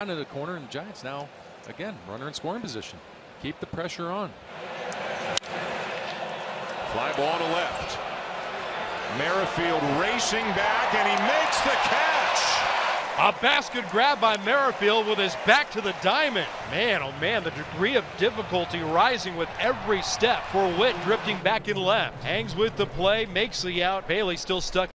In the corner, and the Giants now, again, runner in scoring position. Keep the pressure on. Fly ball to left. Merrifield racing back, and he makes the catch. A basket grab by Merrifield with his back to the diamond. Man, oh man, the degree of difficulty rising with every step for Whit drifting back and left. Hangs with the play, makes the out. Bailey still stuck.